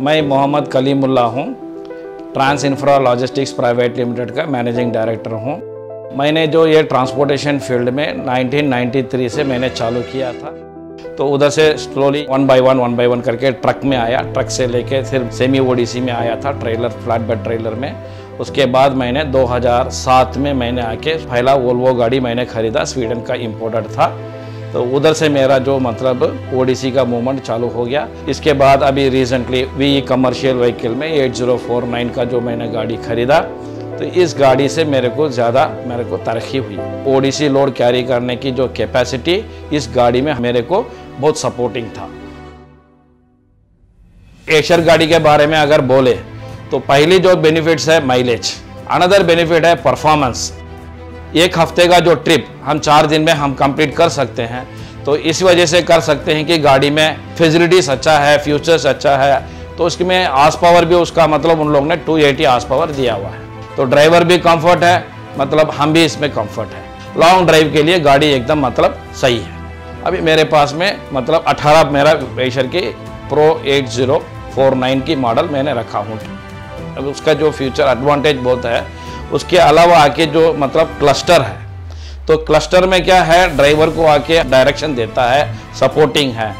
मैं मोहम्मद कलीमुल्ला हूँ trans infra logistics private limited का मैनेजिंग डायरेक्टर हूँ। मैंने जो ये ट्रांसपोर्टेशन फ़ील्ड में 1993 से मैंने चालू किया था तो उधर से slowly one by one one by one करके ट्रक में आया। ट्रक से लेके फिर सेमी ओडीसी में आया था ट्रेलर फ्लैट बेड ट्रेलर में। उसके बाद मैंने 2007 में मैंने आके पहला वोल्वो गाड़ी मैंने खरीदा स्वीडन का इम्पोर्टेड था। तो उधर से मेरा जो मतलब ओडीसी का मूवमेंट चालू हो गया। इसके बाद अभी रिसेंटली वी कमर्शियल व्हीकल में 8049 का जो मैंने गाड़ी खरीदा तो इस गाड़ी से मेरे को ज़्यादा मेरे को तरक्की हुई। ओडीसी लोड कैरी करने की जो कैपेसिटी इस गाड़ी में मेरे को बहुत सपोर्टिंग था। एशर गाड़ी के बारे में अगर बोले तो पहली जो बेनिफिट्स है माइलेज अनदर बेनिफिट है परफॉर्मेंस एक हफ़्ते का जो ट्रिप हम चार दिन में हम कंप्लीट कर सकते हैं। तो इस वजह से कर सकते हैं कि गाड़ी में फैसिलिटीज़ अच्छा है फ्यूचर्स अच्छा है। तो उसकी में आस पावर भी उसका मतलब उन लोगों ने 280 आस पावर दिया हुआ है। तो ड्राइवर भी कंफर्ट है मतलब हम भी इसमें कंफर्ट है। लॉन्ग ड्राइव के लिए गाड़ी एकदम मतलब सही है। अभी मेरे पास में मतलब 18 मेरा वेशर की प्रो 8049 की मॉडल मैंने रखा हूँ। अब उसका जो फ्यूचर एडवांटेज बहुत है उसके अलावा आके जो मतलब क्लस्टर है तो क्लस्टर में क्या है? ड्राइवर को आके डायरेक्शन देता है सपोर्टिंग है।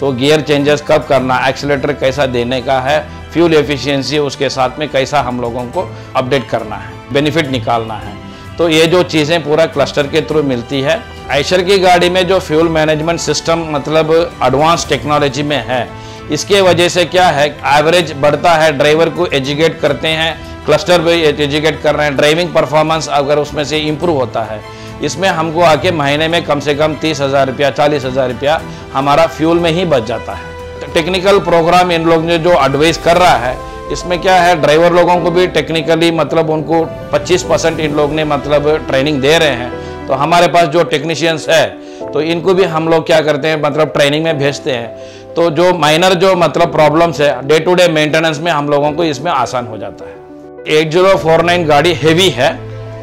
तो गियर चेंजेस कब करना एक्सीटर कैसा देने का है फ्यूल एफिशिएंसी उसके साथ में कैसा हम लोगों को अपडेट करना है बेनिफिट निकालना है। तो ये जो चीज़ें पूरा क्लस्टर के थ्रू मिलती है। आयशर की गाड़ी में जो फ्यूल मैनेजमेंट सिस्टम मतलब एडवांस टेक्नोलॉजी में है, इसके वजह से क्या है? एवरेज बढ़ता है ड्राइवर को एजुकेट करते हैं क्लस्टर पे एजुकेट कर रहे हैं। ड्राइविंग परफॉर्मेंस अगर उसमें से इम्प्रूव होता है, इसमें हमको आके महीने में कम से कम तीस हज़ार रुपया, चालीस हज़ार रुपया हमारा फ्यूल में ही बच जाता है। टेक्निकल प्रोग्राम इन लोग ने जो एडवाइस कर रहा है, इसमें क्या है, ड्राइवर लोगों को भी टेक्निकली मतलब उनको 25 परसेंट इन लोग ने मतलब ट्रेनिंग दे रहे हैं। तो हमारे पास जो टेक्नीशियंस है तो इनको भी हम लोग क्या करते हैं मतलब ट्रेनिंग में भेजते हैं। तो जो माइनर जो मतलब प्रॉब्लम्स है डे टू डे मेंटेनेंस में हम लोगों को इसमें आसान हो जाता है। 8049 गाड़ी हेवी है।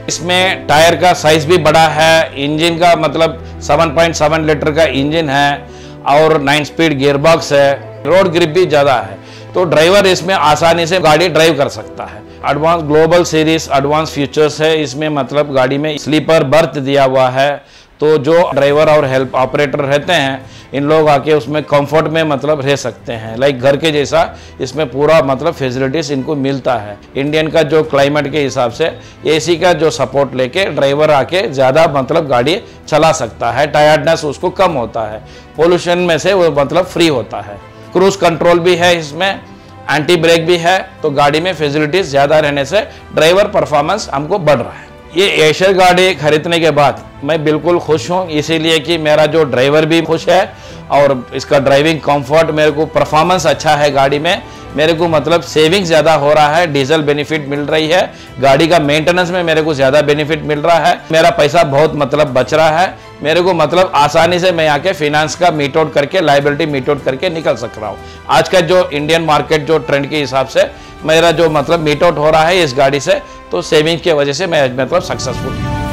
इसमें टायर का साइज़ भी बड़ा है। इंजन का मतलब 7.7 लीटर का इंजन है और 9 स्पीड गियरबॉक्स है। रोड ग्रिप भी ज़्यादा है। तो ड्राइवर इसमें आसानी से गाड़ी ड्राइव कर सकता है। Advance global series advance features है। इसमें मतलब गाड़ी में स्लीपर बर्थ दिया हुआ है। तो जो ड्राइवर और हेल्प ऑपरेटर रहते हैं, इन लोग आके उसमें कंफर्ट में मतलब रह सकते हैं। लाइक घर के जैसा इसमें पूरा मतलब फैसिलिटीज़ इनको मिलता है। इंडियन का जो क्लाइमेट के हिसाब से एसी का जो सपोर्ट लेके ड्राइवर आके ज़्यादा मतलब गाड़ी चला सकता है। टायर्डनेस उसको कम होता है। पोल्यूशन में से वो मतलब फ्री होता है। क्रूज कंट्रोल भी है इसमें। एंटी ब्रेक भी है। तो गाड़ी में फैसिलिटीज़ ज़्यादा रहने से ड्राइवर परफॉर्मेंस हमको बढ़ रहा है। ये एशर गाड़ी खरीदने के बाद मैं बिल्कुल खुश हूँ, इसीलिए कि मेरा जो ड्राइवर भी खुश है और इसका ड्राइविंग कंफर्ट मेरे को परफॉर्मेंस अच्छा है गाड़ी में। मेरे को मतलब सेविंग ज़्यादा हो रहा है डीजल बेनिफिट मिल रही है। गाड़ी का मेंटेनेंस में मेरे को ज़्यादा बेनिफिट मिल रहा है। मेरा पैसा बहुत मतलब बच रहा है। मेरे को मतलब आसानी से मैं आके फिनेंस का मीट आउट करके लाइबिलिटी मीट आउट करके निकल सक रहा हूँ। आज का जो इंडियन मार्केट जो ट्रेंड के हिसाब से मेरा जो मतलब मीट आउट हो रहा है इस गाड़ी से तो सेविंग की वजह से मैं मतलब सक्सेसफुल